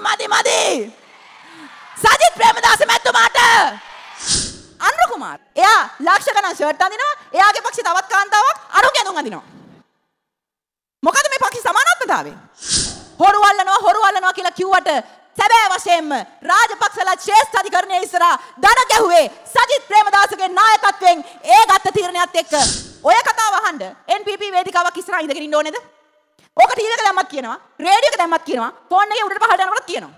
මදි මදි මදි. සජිත් ප්‍රේමදාස මැතිතුමාට අනුර කුමාර්. එයා ලක්ෂ ගණන් ෂර්ට් අඳිනවා. එයාගේ පක්ෂේ තවත් කාන්තාවක් අරුගේ ඇඳුම් අඳිනවා. මොකද මේ පක්ෂ සමානත්වතාවය? හොරු අල්ලනවා හොරු අල්ලනවා කියලා කිව්වට සැබෑ වශයෙන්ම රාජපක්ෂලා ශ්‍රේෂ්ඨ අධිකරණයේ ඉස්සරහා දඩ ගැහුවේ සජිත් ප්‍රේමදාසගේ නායකත්වයෙන් ඒ ගත්ත තීරණයත් එක්ක ඔය කතාව අහන්න NPP වේදිකාවක් ඉස්සරහා ඉඳගෙන ඉන්න ඕනේද? ඕක ටීවී එක දැම්මත් කියනවා, රේඩියෝ එක දැම්මත් කියනවා, ෆෝන් එකේ උඩට පහළට යනකොටත් කියනවා.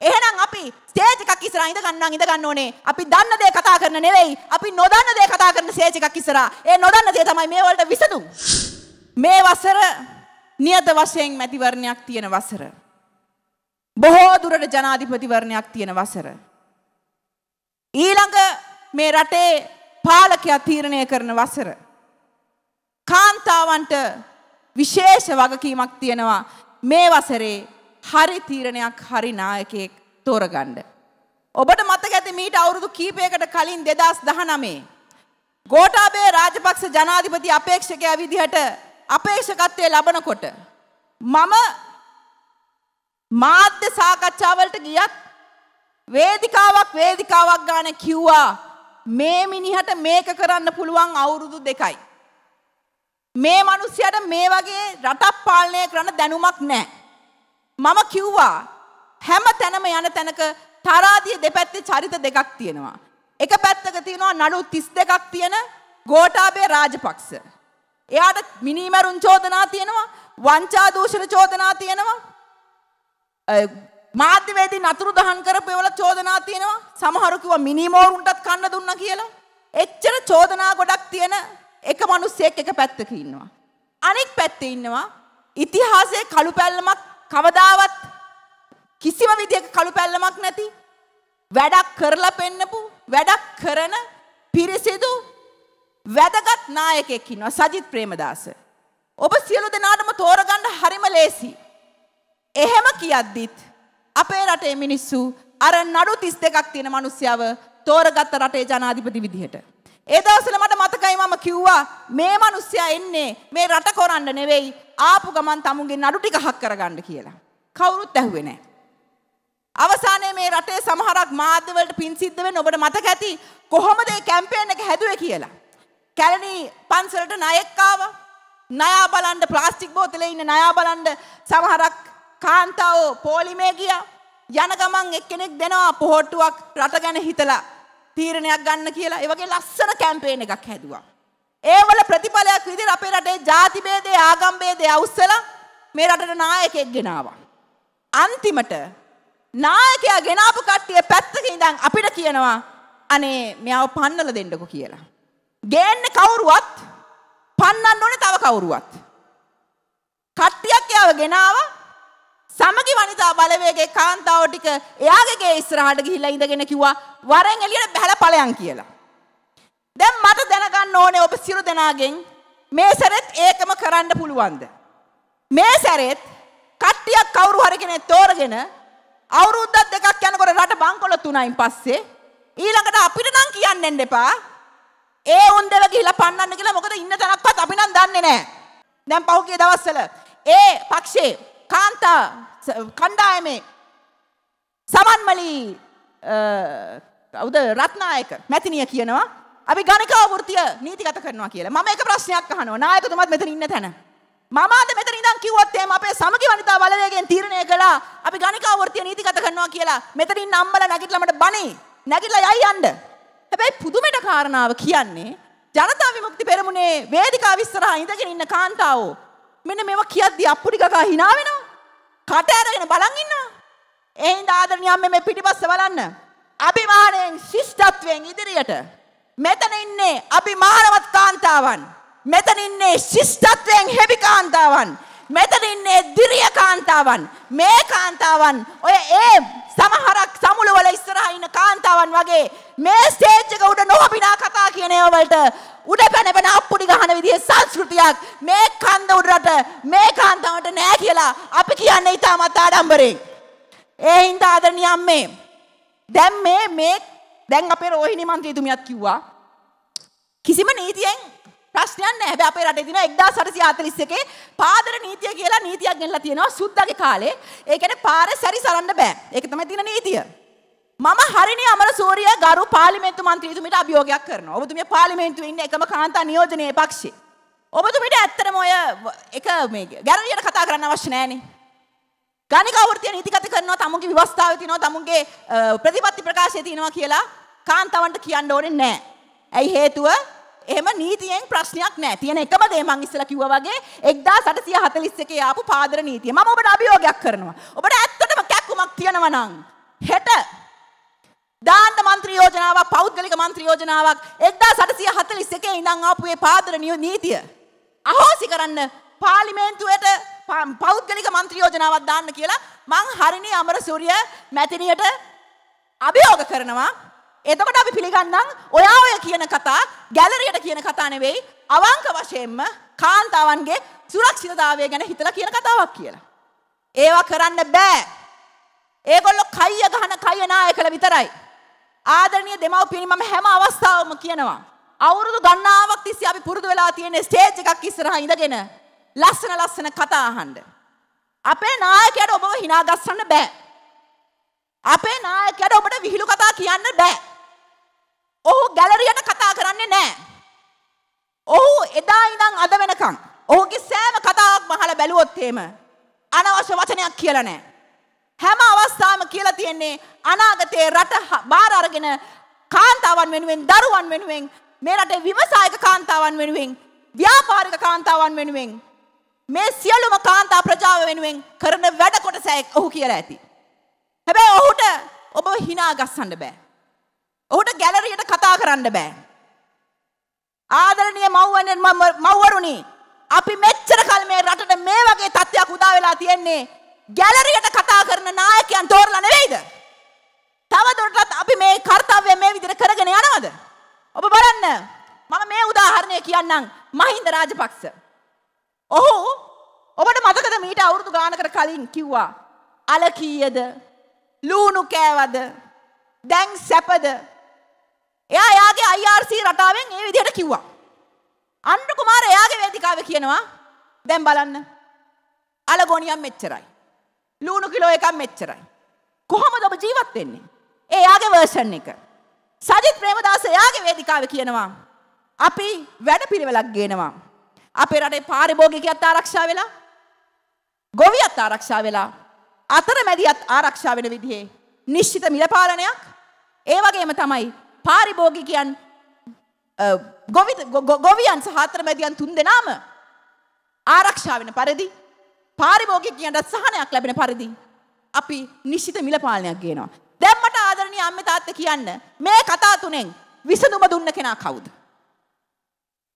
එහෙනම් අපි ස්ටේජ් එකක් ඉස්සරහා ඉඳ ගන්නම් ඉඳ ගන්න ඕනේ. අපි දන්න දේ කතා කරන නෙවෙයි. අපි නොදන්න දේ කතා කරන ස්ටේජ් එකක් ඉස්සරහා. ඒ නොදන්න දේ තමයි මේ වලට විසඳුම්. මේ වසර නියත වශයෙන් මැතිවරණයක් තියෙන වසර. බොහෝ දුරට ජනාධිපතිවරණයක් තියෙන වසර. ඊළඟ මේ රටේ පාලකයා තීරණය කරන වසර. කාන්තාවන්ට විශේෂ වගකීමක් තියෙනවා මේ වසරේ හරි තීරණයක් හරි නායකයෙක් තෝරගන්න. ඔබට මතක ඇති මීට අවුරුදු කීපයකට කලින් දෙදස් දහනමේ. ගෝටාබේ රාජපක්ෂ ජනාධිපති අපේක්ෂකයා විදිහට අපේක්ෂකත්වය ලබනකොට. මම මාධ්‍ය සාකච්ඡාවලට ගියත් වේදිකාවක් වේදිකාවක් ගාන කිව්වා මේ මිනිහට මේක කරන්න පුළුවන් අවුරුදු දෙකයි. මේ මනුස්සයට මේ වගේ රටක් පාලනය කරන්න දැනුමක් නෑ. මම කිව්වා හැම තැනම යන තැනක තරාදිය දෙපැත්තේ චරිත දෙකක් තියෙනවා. එක පැත්තක තියෙනවා නඩු 32ක් තියෙන ගෝඨාභය රාජපක්ෂ. එයාට මිනිමරුන් චෝදනා තියෙනවා, වංචා දූෂණ චෝදනා තියෙනවා. මාධ්‍යවේදී නතුරු දහන් කරපු ඒවල චෝදනා තියෙනවා. සමහරු කිව්වා මිනිමෝරුන්ටත් කන්න දුන්නා කියලා. එච්චර චෝදනා ගොඩක් තියෙන එක මිනිස්සෙක් එක පැත්තක ඉන්නවා. අනෙක් පැත්තේ ඉන්නවා ඉතිහාසයේ කළු පැල්ලමක් කවදාවත් කිසිම විදිහක කළු පැල්ලමක් නැති වැඩක් කරලා පෙන්නපු වැඩක් කරන පිරිසිදු වැදගත් නායකයෙක් ඉන්නවා සජිත් ප්‍රේමදාස. ඔබ සියලු දෙනාටම තෝරගන්න හරිම ලේසි. එහෙම කියද්දිත් අපේ රටේ මිනිස්සු අර නඩු 32ක් තියෙන මිනිස්සයව තෝරගත්ත රටේ ජනාධිපති විදිහට. ඒ දවස්වල මට මතකයි මම කිව්වා මේ මිනිස්සයා එන්නේ මේ රට කරන්න නෙවෙයි ආපු ගමන් තමුන්ගේ නඩු ටික හක් කරගන්න කියලා. කවුරුත් ඇහුවේ නැහැ. අවසානයේ මේ රටේ සමහරක් මාධ්‍ය වලට පින් සිද්ධ වෙන්න ඔබට මතක ඇති කොහොමද මේ කැම්පේන් එක හැදුවේ කියලා. කැලණි පන්සලට ණයෙක් ආවා. ණයා බලන්න ප්ලාස්ටික් බෝතලේ ඉන්න ණයා බලන්න සමහරක් කාන්තාවෝ පොලිමේ ගියා. යන ගමන් එක්කෙනෙක් දෙනවා පොහොට්ටුවක් රට ගැන හිතලා තීරණයක් ගන්න කියලා ඒ වගේ ලස්සන කැම්පේන් එකක් හැදුවා. ඒවල ප්‍රතිඵලයක් විදිහට අපේ රටේ ಜಾති ભેදේ ආගම් ભેදේ අවුස්සලා මේ රටට නායකයෙක් ගෙනාවා. අන්තිමට නායකයා ගෙනාපු කට්ටිය පැත්තක ඉඳන් අපිට කියනවා අනේ මෙයාව පන්නල දෙන්නකෝ කියලා. ගේන්නේ කවුරුවත් පන්නන්න ඕනේ තව කවුරුවත්. කට්ටියක් එයාව ගෙනාවා සමගි වනිතා බලවේගයේ කාන්තාව ටික එයාගේ ගේ ඉස්සරහට ගිහිල්ලා ඉඳගෙන කිව්වා වරෙන් එළියට බහැලා ඵලයන් කියලා. දැන් මට දැනගන්න ඕනේ ඔබ සියලු දෙනාගෙන් මේ සැරෙත් ඒකම කරන්න පුළුවන්ද? මේ සැරෙත් කට්ටියක් කවුරු හරි කෙනෙක් තෝරගෙන අවුරුද්දක් දෙකක් යනකොට රට බංකොල තුනයින් පස්සේ ඊළඟට අපිට නම් කියන්න එන්න එපා. ඒ උන්දව ගිහිල්ලා පන්නන්න කියලා මොකද ඉන්න තැනක්වත් අපි නම් දන්නේ නැහැ. දැන් පහුගිය දවස්වල ඒ පක්ෂේ කාන්තා කණ්ඩායමේ සමන්මලි කවුද රත්නායක මැතිනිය කියනවා අපි ගණිකා වෘත්තිය නීතිගත කරනවා කියලා. මම එක ප්‍රශ්නයක් අහනවා. නායකතුමත් මෙතන ඉන්න තැන. මම අද මෙතන ඉඳන් කිව්වොත් එහෙම අපේ සමගි වනිතා බලවේගයෙන් තීරණය කළා අපි ගණිකා වෘත්තිය නීතිගත කරනවා කියලා. මෙතන ඉන්න අම්මලා නැගිටලා මට බණේ. නැගිටලා යයි යන්න. හැබැයි පුදුමෙට කාරණාව කියන්නේ ජනතා විමුක්ති පෙරමුණේ වේදිකාව ඉස්සරහා ඉඳගෙන ඉන්න කාන්තාවෝ මෙන්න මේවා කියද්දි අප්පුඩි කකා hina වෙනවා. කට ඇරගෙන බලන් ඉන්නවා. ඒ හින්දා ආදරණීය අම්මේ මේ පිටිපස්ස බලන්න. අභිමානයෙන් ශිෂ්ටත්වයෙන් ඉදිරියට මෙතන ඉන්නේ අභිමානවත් කාන්තාවන්. මෙතන ඉන්නේ ශිෂ්ටත්වයෙන් හෙබි කාන්තාවන්. මෙතන ඉන්නේ දිරිය කාන්තාවන්. මේ කාන්තාවන් ඔය ඒ සමහරක් සමුළුවල ඉස්සරහා ඉන්න කාන්තාවන් වගේ මේ ස්ටේජ් එක උඩ නොහොබිනා කතා කියන ඒවා වලට උඩ පැන පැන අප්පුඩි ගහන විදිහේ සංස්කෘතියක් මේ කන්ද උඩරට මේ කාන්තාවට නෑ කියලා අපි කියන්නේ ඉතාමත් ආඩම්බරෙන්. ඒ හින්දා ආදරණීය අම්මේ දැන් මේ මේ දැන් අපේ රෝහිණී මන්ත්‍රීතුමියත් කිව්වා කිසිම නීතියෙන් ප්‍රශ්නයක් නැහැ. හැබැයි අපේ රටේ තියෙන 1841 පාදර නීතිය කියලා නීතියක් ගෙනලා තියෙනවා සුද්දාගේ කාලේ. ඒ කියන්නේ පාරේ සැරි සරන්න බෑ. ඒක තමයි තියෙන නීතිය. මම හරිනි අමරසූරිය ගරු පාර්ලිමේන්තු මන්ත්‍රීතුමියට අභියෝගයක් කරනවා. ඔබතුමිය පාර්ලිමේන්තුවේ ඉන්න එකම කාන්තා නියෝජනයේ පක්ෂේ. ඔබතුමියට ඇත්තටම ඔය එක මේ ගැරලියට කතා කරන්න අවශ්‍ය නැහැනේ. ගණික වෘත්තිය නීතිගත කරනවා තමුන්ගේ විවස්ථාවේ තියෙනවා තමුන්ගේ ප්‍රතිපත්ති ප්‍රකාශය තියෙනවා කියලා කාන්තාවන්ට කියන්න ඕනේ නැහැ. ඇයි හේතුව එහෙම නීතියෙන් ප්‍රශ්නයක් නැහැ. තියෙන එකම දේ මං ඉස්සෙල්ලා කිව්වා වගේ 1841 ආපු පාදර නීතිය. මම ඔබට අභියෝගයක් කරනවා. ඔබට ඇත්තටම කැක්කුමක් තියෙනවා නම් හෙට දාන්න මන්ත්‍රී යෝජනාවක් පෞද්ගලික මන්ත්‍රී යෝජනාවක් 1841 ඉඳන් ආපු මේ පාදර නීතිය අහෝසි කරන්න පාර්ලිමේන්තුවට පෞද්ගලික මන්ත්‍රී යෝජනාවක් දාන්න කියලා මං හරිනි අමරසූරිය මැතිනියට අභියෝග කරනවා එතකොට අපි පිළිගන්නම් ඔයා ඔය කියන කතා ගැලරියට කියන කතා නෙවෙයි අවංක වශයෙන්ම කාන්තාවන්ගේ සුරක්ෂිතතාවය ගැන හිතලා කියන කතාවක් කියලා. ඒවා කරන්න බෑ. ඒගොල්ලෝ කයිය ගහන කයිය නායකල විතරයි. ආදරණීය දෙමව්පියනි මම හැම අවස්ථාවකම කියනවා. අවුරුදු ගණනාවක් තිස්සේ අපි පුරුදු වෙලා තියෙන ස්ටේජ් එකක් ඉස්සරහා ඉඳගෙන ලස්සන ලස්සන කතා අහන්න. අපේ නායකයාට ඔබව hina ගස්සන්න බෑ. අපේ නායකයාට ඔබට විහිළු කතා කියන්න බෑ. ඔහු ගැලරියට කතා කරන්නේ නැහැ. ඔහු එදා ඉඳන් අද වෙනකන් ඔහුගේ සෑම කතාවක්ම අහලා බැලුවොත් එහෙම අනවශ්‍ය වචනයක් කියලා නැහැ. හැම අවස්ථාවම කියලා තියෙන්නේ අනාගතයේ රට බාර අරගෙන කාන්තාවන් වෙනුවෙන් දරුවන් වෙනුවෙන් මේ රටේ විවසායක කාන්තාවන් වෙනුවෙන් ව්‍යාපාරික කාන්තාවන් වෙනුවෙන් මේ සියලුම කාන්තා ප්‍රජාව වෙනුවෙන් කරන වැඩ කොටස ඔහු කියලා ඇති. හැබැයි ඔහුට ඔබ hina ගස්සන්න බෑ. ඔහුට ගැලරියට කතා කරන්න බෑ. ආදරණීය මව්වරුනි මව්වරුනි අපි මෙච්චර කල් මේ රටට මේ වගේ තත්ත්වයක් උදා වෙලා තියෙන්නේ ගැලරියට කතා කරන නායකයන් තෝරලා නෙවෙයිද? තවදුරටත් අපි මේ කාර්යය මේ විදිහට කරගෙන යනවද? ඔබ බලන්න මම මේ උදාහරණය කියන්නම් මහින්ද රාජපක්ෂ. ඔහු ඔබට මතකද මීට අවුරුදු ගානකට කලින් කිව්වා අල කීයද ලූණු කෑවද දැන් සැපද එයා එයාගේ IRC රටාවෙන් ඒ විදිහට කිව්වා. අන්ඩු කුමාර එයාගේ වේදිකාවේ කියනවා දැන් බලන්න. අලගොනියම් මෙච්චරයි. ලූණු කිලෝ එකක් මෙච්චරයි. කොහොමද ඔබ ජීවත් වෙන්නේ? ඒ එයාගේ වර්ෂන් එක. සජිත් ප්‍රේමදාස එයාගේ වේදිකාවේ කියනවා අපි වැඩපිළිවෙලක් ගේනවා. අපේ රටේ පාරිභෝගිකයත් ආරක්ෂා වෙලා ගොවියත් ආරක්ෂා වෙලා අතරමැදියත් ආරක්ෂා වෙන විදිහේ නිශ්චිත මිල පාලනයක් ඒ වගේම තමයි පාරිභෝගිකයන් ගොවියන් සහ අතරමැදියන් තුන් දෙනාම ආරක්ෂා වෙන පරිදි පාරිභෝගිකයන්ට සහනයක් ලැබෙන පරිදි අපි නිශ්චිත මිල පාලනයක් ගේනවා. දැන් මට ආදරණීය අම්මේ තාත්තේ කියන්න මේ කතා තුනෙන් විසඳුම දුන්න කෙනා කවුද?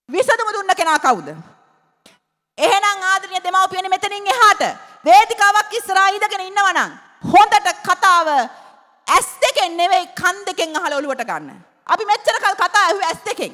විසඳුම දුන්න කෙනා කවුද? එහෙනම් ආදරණීය දෙමව්පියනි මෙතනින් එහාට වේදිකාවක් ඉස්සරහා ඉඳගෙන ඉන්නවා නම් හොඳට කතාව ඇස් දෙකෙන් නෙවෙයි කන් දෙකෙන් අහලා ඔලුවට ගන්න. අපි මෙච්චර කල් කතා ඇහුවේ ඇස් දෙකෙන්.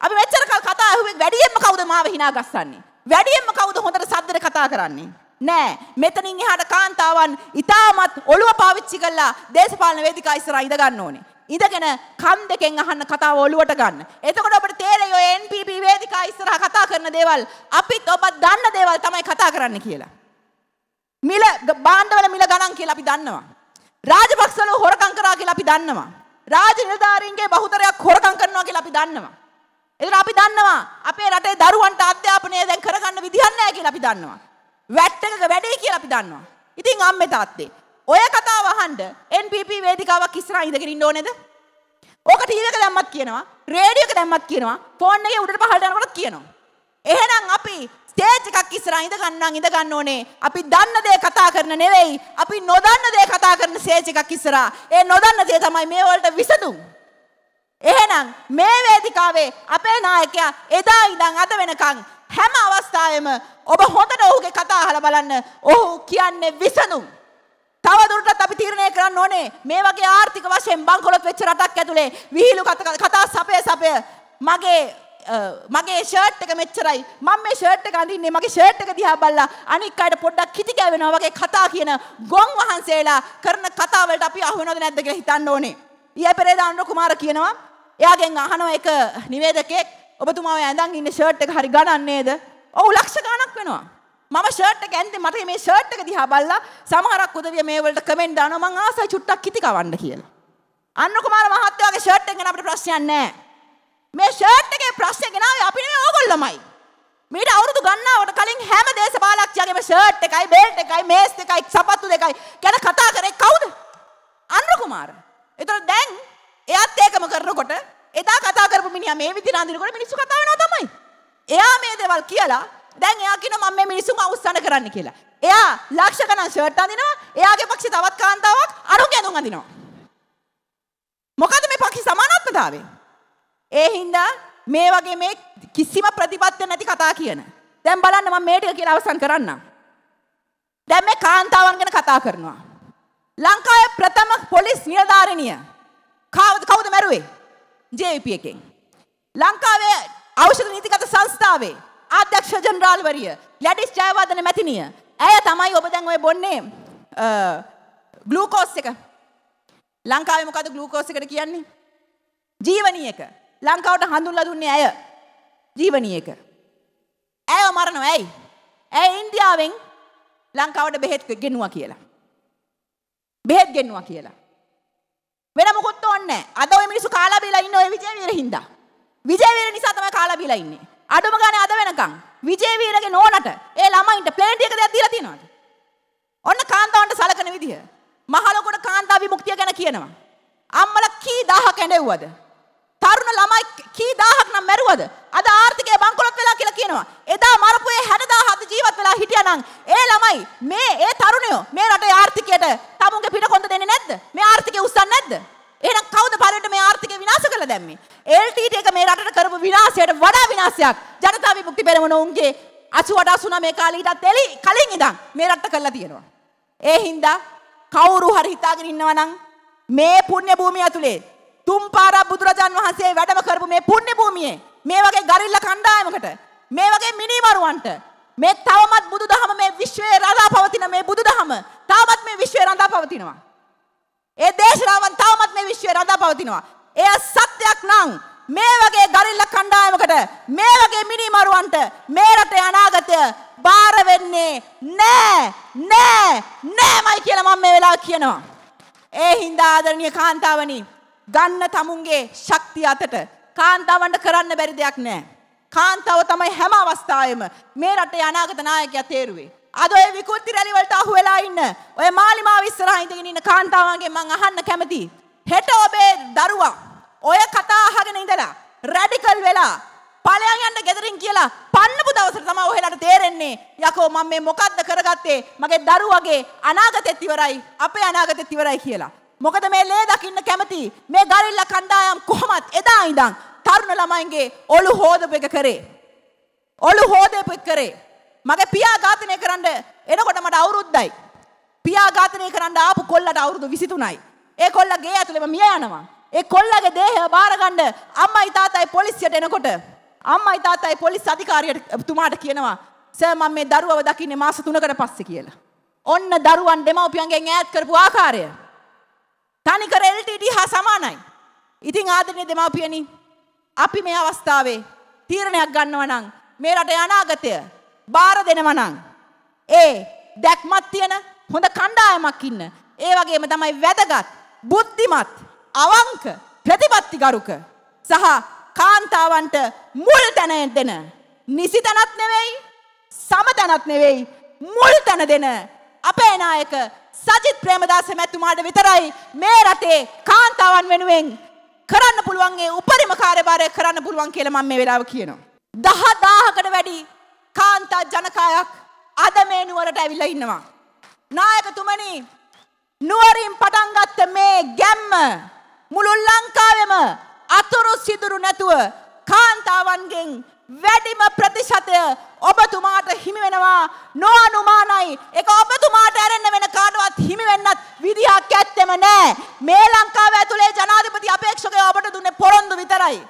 අපි මෙච්චර කල් කතා ඇහුවේ වැඩියෙන්ම කවුද මාව hina ගස්සන්නේ? වැඩියෙන්ම කවුද හොඳට සද්දට කතා කරන්නේ? නෑ මෙතනින් එහාට කාන්තාවන් ඉතාමත් ඔළුව පාවිච්චි කරලා දේශපාලන වේදිකා ඉස්සරහා ඉඳ ගන්න ඕනේ. ඉඳගෙන කන් දෙකෙන් අහන්න කතාව ඔළුවට ගන්න. එතකොට අපිට තේරෙයි ඔය NPP වේදිකා ඉස්සරහා කතා කරන දේවල් අපිත් ඔබත් දන්න දේවල් තමයි කතා කරන්න කියලා. මිල බාණ්ඩවල මිල ගණන් කියලා අපි දන්නවා. රාජපක්ෂවල හොරකම් කරා කියලා අපි දන්නවා. රාජ නිලධාරීන්ගේ බහුතරයක් හොරකම් කරනවා කියලා අපි දන්නවා. එතන අපි දන්නවා අපේ රටේ දරුවන්ට අධ්‍යාපනය දැන් කරගන්න විදිහක් නැහැ කියලා අපි දන්නවා. වැට් එකක වැඩේ කියලා අපි දන්නවා. ඉතින් අම්මේ තාත්තේ ඔය කතාව අහන්න NPP වේදිකාවක් ඉස්සරහා ඉඳගෙන ඉන්න ඕනේද? ඕක ටීවී එක දැම්මත් කියනවා, රේඩියෝ එක දැම්මත් කියනවා, ෆෝන් එකේ උඩට පහළට යනකොටත් කියනවා. එහෙනම් අපි ස්ටේජ් එකක් ඉස්සරහා ඉඳ ගන්නම් ඉඳ ගන්න ඕනේ. අපි දන්න දේ කතා කරන නෙවෙයි. අපි නොදන්න දේ කතා කරන ස්ටේජ් එකක් ඉස්සරහා. ඒ නොදන්න දේ තමයි මේ වලට විසඳුම්. එහෙනම් මේ වේදිකාවේ අපේ නායකයා එදා ඉඳන් අද වෙනකන් හැම අවස්ථාවෙම ඔබ හොඳට ඔහුගේ කතා අහලා බලන්න. ඔහු කියන්නේ විසඳුම්. තවදුරටත් අපි තීරණය කරන්න ඕනේ මේ වගේ ආර්ථික වශයෙන් බංකොලොත් වෙච්ච රටක් ඇතුලේ විහිළු කතා සපය සපය මගේ මගේ ෂර්ට් එක මෙච්චරයි මම මේ ෂර්ට් එක අඳින්නේ මගේ ෂර්ට් එක දිහා බලලා අනික් අයට පොඩ්ඩක් කිති ගෑවෙනවා වගේ කතා කියන ගොන් වහන්සේලා කරන කතා වලට අපි අහු වෙනවද නැද්ද කියලා හිතන්න ඕනේ. ඊයේ පෙරේදා අනුර කුමාර කියනවා එයාගෙන් අහනවා එක නිවේදකෙක් ඔබතුමාව ඇඳන් ඉන්න ෂර්ට් එක හරි ගණන් නේද? ඔව් ලක්ෂ ගණක් වෙනවා. මම ෂර්ට් එක ඇන්දේ මට මේ ෂර්ට් එක දිහා බලලා සමහරක් උදවිය මේ වලට කමෙන්ට් දානවා මං ආසයි චුට්ටක් කිති කවන්න කියලා. අන්න කුමාර මහත්තයාගේ ෂර්ට් එක ගැන අපිට ප්‍රශ්නයක් නැහැ. මේ ෂර්ට් එකේ ප්‍රශ්නේ ගෙනාවේ අපි නෙමෙයි ඕගොල්ලෝමයි. මීට අවුරුදු ගණනාවකට කලින් හැම දේශපාලකයාගේම ෂර්ට් එකයි බෙල්ට් එකයි මේස් එකයි සපත්තු දෙකයි ගැන කතා කරේ කවුද? අනුර කුමාර. ඒතර දැන් එයාත් ඒකම කරනකොට එදා කතා කරපු මිනිහා මේ විදිහට අඳිනකොට මිනිස්සු කතා වෙනවා තමයි. එයා මේ දේවල් කියලා දැන් එයා කියනවා මම මේ මිනිස්සුන් අවුස්සන කරන්න කියලා. එයා ලක්ෂ ගණන් ෂර්ට් අඳිනවා. එයාගේ පක්ෂේ තවත් කාන්තාවක් අරුගේ ඇඳුම් අඳිනවා. මොකද මේ පක්ෂ සමානත්වතාවය? ඒ හින්දා මේ වගේ මේ කිසිම ප්‍රතිපත්තියක් නැති කතා කියන. දැන් බලන්න මම මේ ටික කියලා අවසන් කරන්නම්. දැන් මේ කාන්තාවන් ගැන කතා කරනවා. ලංකාවේ ප්‍රථම පොලිස් නිලධාරිනිය කවුද කවුද මැරුවේ? JVP එකෙන්. ලංකාවේ ඖෂධ නීතිගත සංස්ථාවේ අධ්‍යක්ෂ ජනරාල්වරිය ලැඩිස් ජයවර්ධන මැතිනිය. ඇය තමයි ඔබ දැන් ඔය බොන්නේ ග්ලූකෝස් එක. ලංකාවේ මොකද ග්ලූකෝස් එකට කියන්නේ? ජීවනීයක. ලංකාවට හඳුන්ලා දුන්නේ ඇය. ජීවනීයක. ඇයව මරනවා ඇයි? ඇය ඉන්දියාවෙන් ලංකාවට බෙහෙත් ගෙනුවා කියලා. බෙහෙත් ගෙන්නවා කියලා. වෙන මොකොත් ඕනේ නැහැ. අද ওই මිනිස්සු කාලා බීලා ඉන්න ඔය විජේවීර හින්දා. විජේවීර නිසා තමයි කාලා බීලා ඉන්නේ. අඩුම ගානේ අද වෙනකන් විජේවීරගේ නෝනට ඒ ළමයින්ට ප්ලේන් ටික දෙයක් දීලා තියෙනවද? ඔන්න කාන්තාවන්ට සලකන විදිහ. මහලොකුට කාන්තා විමුක්තිය ගැන කියනවා. අම්මලා කී දහහක් ඇඬෙව්වද? තරුණ ළමයි කී දහහක් නම් මැරුවද? අද ආර්ථිකය බංකොලොත් වෙලා කියලා කියනවා. එදා මරපු ඒ 60000 ජීවත් වෙලා හිටියානම් ඒ ළමයි මේ ඒ තරුණයෝ මේ රටේ ආර්ථිකයට තමුන්ගේ පිටකොන්ද දෙන්නේ නැද්ද? මේ ආර්ථිකය උස්සන්නේ නැද්ද? එහෙනම් කවුද පළවෙනිට මේ ආර්ථිකය විනාශ කළා දැම්මේ? LTT එක මේ රටට කරපු විනාශයට වඩා විනාශයක් ජනතා විමුක්ති පෙරමුණ උන්ගේ 88 89 කාලේ ඊටත් එලි කලින් ඉඳන් මේ රටට කළා තියෙනවා. ඒ හින්දා කවුරු හරි හිතාගෙන ඉන්නවා නම් මේ පුණ්‍ය භූමිය ඇතුලේ තුන් පාරක් බුදුරජාන් වහන්සේ වැඩම කරපු මේ පුණ්‍ය භූමියේ මේ වගේ ගරිල්ල කණ්ඩායමකට මේ වගේ මිනිමරුවන්ට මේ තවමත් බුදුදහම මේ විශ්වයේ රඳා පවතින මේ බුදුදහම තාමත් මේ විශ්වයේ රඳා පවතිනවා. ඒ දේශනාවන් තාමත් මේ විශ්වයේ රඳා පවතිනවා. එය සත්‍යයක් නම් මේ වගේ ගරිල්ල කණ්ඩායමකට මේ වගේ මිනිමරුවන්ට මේ රටේ අනාගතය බාර වෙන්නේ නෑ නෑ නෑමයි කියලා මම මේ වෙලාව කියනවා. ඒ හින්දා ආදරණීය කාන්තාවනි ගන්න තමුන්ගේ ශක්තිය අතට කාන්තාවන්ට කරන්න බැරි දෙයක් නෑ. කාන්තාව තමයි හැම අවස්ථාවෙම මේ රටේ අනාගත නායකයා තේරුවේ. අද ඔය විකෘති රැලි වලට අහු වෙලා ඉන්න ඔය මාලිමාව ඉස්සරහා ඉඳගෙන ඉන්න කාන්තාවන්ගෙන් මං අහන්න කැමතියි. හෙට ඔබේ දරුවා ඔය කතා අහගෙන ඉඳලා රැඩිකල් වෙලා ඵලයන් යන්න ගෙදරින් කියලා පන්නපු දවසට තමයි ඔහෙලාට තේරෙන්නේ යකෝ මම මේ මොකද්ද කරගත්තේ මගේ දරුවගේ අනාගතෙත් ඉවරයි අපේ අනාගතෙත් ඉවරයි කියලා. මොකද මේ ලේ දකින්න කැමති මේ ගරිල්ල කණ්ඩායම් කොහොමත් එදා ඉඳන් තරුණ ළමයින්ගේ ඔලු හෝදපු එක කරේ. ඔලු හෝදපු එක කරේ. මගේ පියා ඝාතනය කරන්න එනකොට මට අවුරුද්දයි. පියා ඝාතනය කරන්න ආපු කොල්ලට අවුරුදු 23යි. ඒ කොල්ලා ගේ ඇතුළේම මිය යනවා. ඒ කොල්ලගේ දේහය බාරගන්න අම්මයි තාත්තයි පොලිසියට එනකොට අම්මයි තාත්තයි පොලිස් අධිකාරියට තුමාට කියනවා සර් මම මේ දරුවව දකින්නේ මාස 3කට පස්සේ කියලා. ඔන්න දරුවන් දෙමව්පියන්ගෙන් ඈත් කරපු ආකාරය. තනිකර LTT හා සමානයි. ඉතින් ආදරණීය දෙමව්පියනි අපි මේ අවස්ථාවේ තීරණයක් ගන්නවා නම් මේ රටේ අනාගතය බාර දෙනවා නම් ඒ දැක්මක් තියෙන හොඳ කණ්ඩායමක් ඉන්න. ඒ වගේම තමයි වැදගත් බුද්ධිමත් අවංක ප්‍රතිපත්තිගරුක සහ කාන්තාවන්ට මුල් තැන දෙන නිසි තැනත් නෙවෙයි සම තැනත් නෙවෙයි මුල් තැන දෙන අපේ නායක සජිත් ප්‍රේමදාස මැතිතුමාට විතරයි මේ රටේ කාන්තාවන් වෙනුවෙන් කරන්න පුළුවන්ගේ උපරිම කාර්යභාරය කරන්න පුළුවන් කියලා මම මේ වෙලාව කියනවා. දහ දාහකට වැඩි කාන්තා ජනකායක් අද මේ නුවරට ඇවිල්ලා ඉන්නවා. නායකතුමනි නුවරින් පටන් ගත්ත මේ ගැම්ම මුළු ලංකාවෙම අතුරු සිදුරු නැතුව කාන්තාවන්ගෙන් වැඩිම ප්‍රතිශතය ඔබතුමාට හිමි වෙනවා. නොඅනුමානයි. ඒක ඔබතුමාට ඇරෙන්න වෙන කාටවත් හිමි වෙන්නත් විදිහක් ඇත්තෙම නෑ. මේ ලංකාව ඇතුලේ ජනාධිපති අපේක්ෂකයෝ ඔබට දුන්නේ පොරොන්දු විතරයි.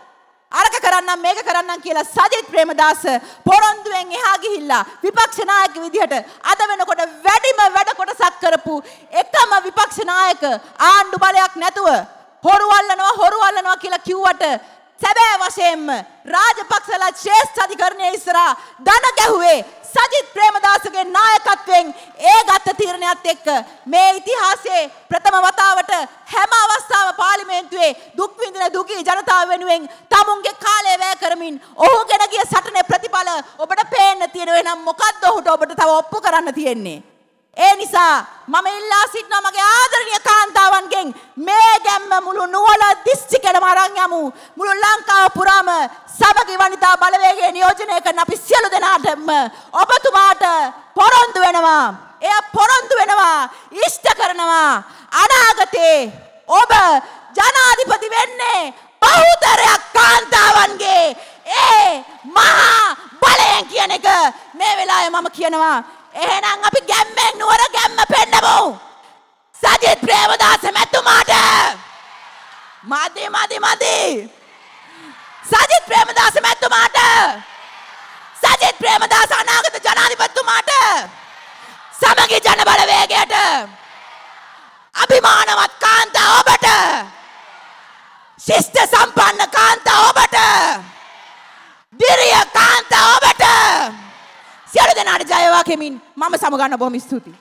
අරක කරන්නම් මේක කරන්නම් කියලා සජිත් ප්‍රේමදාස පොරොන්දුවෙන් එහා ගිහිල්ලා විපක්ෂ නායක විදිහට අද වෙනකොට වැඩිම වැඩ කොටසක් කරපු එකම විපක්ෂ නායක ආණ්ඩු බලයක් නැතුව හොරු අල්ලනවා හොරු අල්ලනවා කියලා කිව්වට සැබෑ වශයෙන්ම රාජපක්ෂලා ශ්‍රේෂ්ඨ අධිකරණයේ ඉස්සරහා දන ගැහුවේ සජිත් ප්‍රේමදාසගේ නායකත්වයෙන් ඒ ගත්ත තීරණයත් එක්ක. මේ ඉතිහාසයේ ප්‍රථම වතාවට හැම අවස්ථාව පාර්ලිමේන්තුවේ දුක් විඳින දුකී ජනතාව වෙනුවෙන් තමුන්ගේ කාලය වැය කරමින් ඔහු ගෙන ගිය සටනේ ප්‍රතිඵල ඔබට පේන්න තියෙනවා. එහෙනම් මොකද්ද ඔහුට ඔබට තව ඔප්පු කරන්න තියෙන්නේ? ඒ නිසා මම ඉල්ලා සිටිනවා මගේ ආදරණීය කාන්තාවන්ගෙන් මේ ගැම්ම මුළු නුවර දිස්ත්‍රික්කයටම අරන් යමු. මුළු ලංකාව පුරාම සමගි වනිතා බලවේගය නියෝජනය කරන අපි සියලු දෙනාටම ඔබතුමාට පොරොන්දු වෙනවා. එය පොරොන්දු වෙනවා. ඉෂ්ට කරනවා. අනාගතේ ඔබ ජනාධිපති වෙන්නේ බහුතරයක් කාන්තාවන්ගේ. ඒ මහා බලයෙන් කියන එක මේ වෙලාවේ මම කියනවා. එහෙනම් අපි ගැම්මෙන් නුවර ගැම්ම පෙන්නමු. සජිත් ප්‍රේමදාස මැතිතුමාට. මදි මදි මදි. සජිත් ප්‍රේමදාස මැතිතුමාට. සජිත් ප්‍රේමදාස අනාගත ජනාධිපතිතුමාට. සමගි ජන බලවේගයට අභිමානවත් කාන්තා ඔබට. ශිෂ්ට සම්පන්න කාන්තා ඔබට. දිරිය කාන්තා ඔබට. සියලු දෙනාට ජයවා කෙමින් මම සමගන්න බොහොම ස්තුතියි.